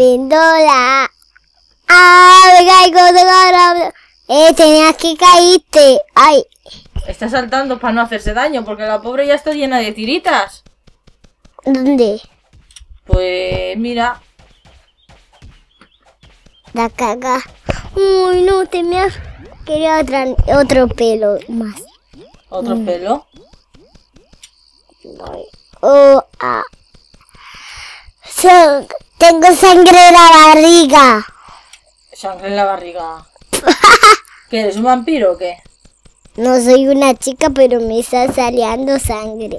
pendola. Ah, me caigo. Eh, tenías que caerte. Ay, Está saltando para no hacerse daño, porque la pobre ya está llena de tiritas. ¿dónde? Pues mira, La caga. Uy, no, tenías. Quería otra, otro pelo más. otro pelo. Oh, ah. Tengo sangre en la barriga. Sangre en la barriga. ¿Qué eres un vampiro o qué? No soy una chica, pero me está saliendo sangre.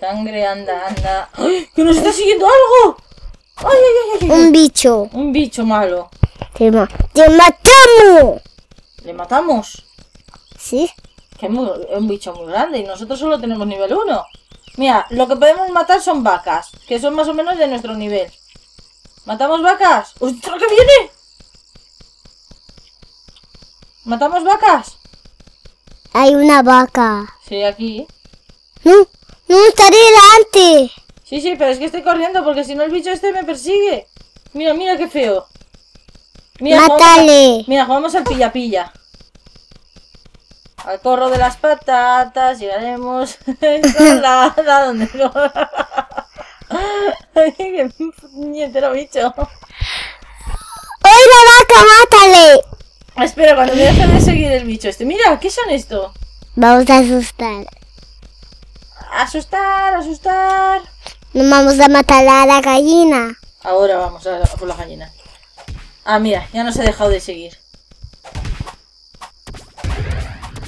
Sangre, anda, anda. ¡Ay! ¡Que nos está siguiendo algo! ¡Ay, ay, ay, ay, ay! Un bicho. Un bicho malo. Te, ma- te matamos. ¿Le matamos? ¿Sí? Que es, muy- es un bicho muy grande y nosotros solo tenemos nivel 1. Mira, lo que podemos matar son vacas, que son más o menos de nuestro nivel. ¿Matamos vacas? ¡Ostras, que viene! ¿Matamos vacas? Hay una vaca. Sí, aquí. No, no, está delante. Sí, sí, pero es que estoy corriendo porque si no el bicho este me persigue. Mira, mira qué feo. Mira, jugamos Mátale. mira, jugamos al pilla-pilla. Al corro de las patatas, llegaremos donde Puñetero bicho. ¡Ay, la vaca, mátale! Espera, cuando me dejen de seguir el bicho este. Mira, ¿qué son esto? Vamos a asustar. Asustar, asustar. No vamos a matar a la gallina. Ahora vamos a, a por la gallina. Ah, mira, ya nos ha dejado de seguir.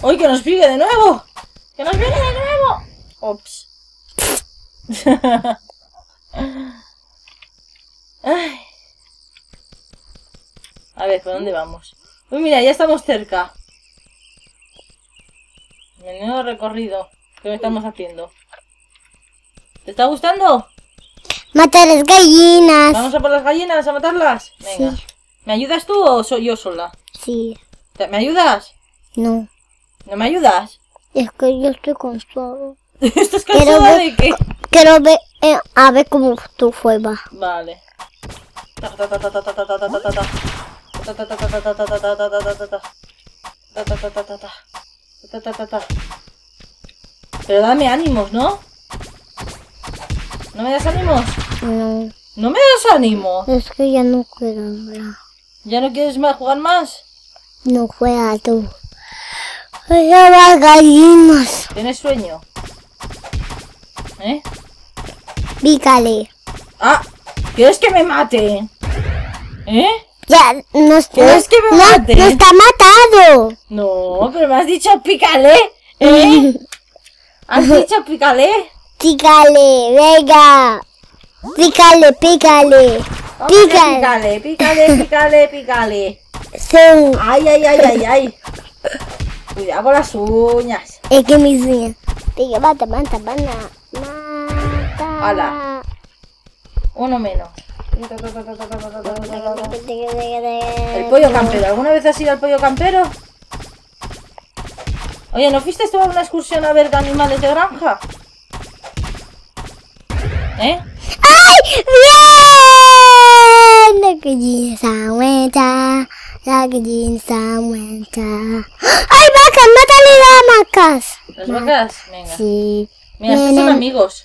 ¡Uy, que nos pique de nuevo! ¡Que nos viene de nuevo! Ops. Ay. A ver, ¿por dónde vamos? Uy, mira, ya estamos cerca. Menudo recorrido que estamos haciendo. ¿Te está gustando? Mata a las gallinas. Vamos a por las gallinas a matarlas. Venga. Sí. ¿Me ayudas tú o soy yo sola? Sí. ¿Te- ¿Me ayudas? No. ¿No me ayudas? Es que yo estoy cansado. ¿Estás cansada de qué? Quiero ver a ver cómo tú fueras. Vale. Pero dame ánimos, ¿no? ¿No me das ánimos? No. ¿No me das ánimos? Es que ya no quiero hablar. ¿Ya no quieres más jugar más? No juega tú. Voy a las gallinas. ¿Tienes sueño? ¿Eh? Pícale. Ah, ¿quieres que me mate? ¿Eh? Ya, no, ¿Quieres que me no, mate? no está matado. No, pero me has dicho pícale, ¿eh? ¿Has dicho pícale? Pícale, venga. Pícale, pícale. Pícale. Pícale, pícale, pícale, pícale. Ay, ay, ay, ay, ay. Cuidado con las uñas. es que mis uñas. Diga, mata, mata, mata. Mata. Ala. Uno menos. El pollo campero. ¿Alguna vez has ido al pollo campero? Oye, ¿no fuiste tú a una excursión a ver animales de granja? ¿Eh? ¡Ay! ¡Bien! La gallina está muerta. La gallina está muerta. ¡Ay, vacas! ¡Mátale las vacas! ¿Las vacas? Venga. Sí. Mira, estos son amigos.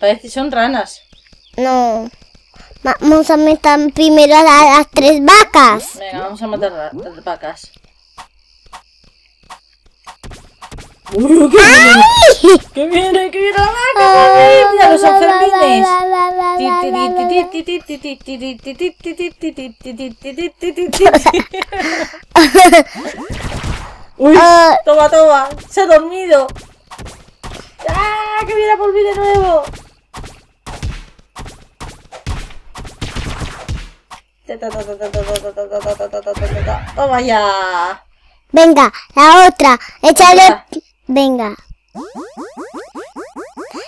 Parece que son ranas. No. Vamos a matar primero a la- las tres vacas. Venga, vamos a matar a las vacas. ¡Uy, qué viene! ¡Que viene, que viene la vaca! ¡Mira los Sanfermines! ¡Uy! Ah. ¡Toma, toma! ¡Se ha dormido! ¡Ah! ¡Que viene por mí de nuevo! ¡Toma ya! Venga, la otra. Échale. Venga.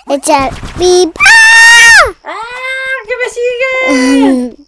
Échale. ¡Pip! ¡Ah! ¡Que me sigue!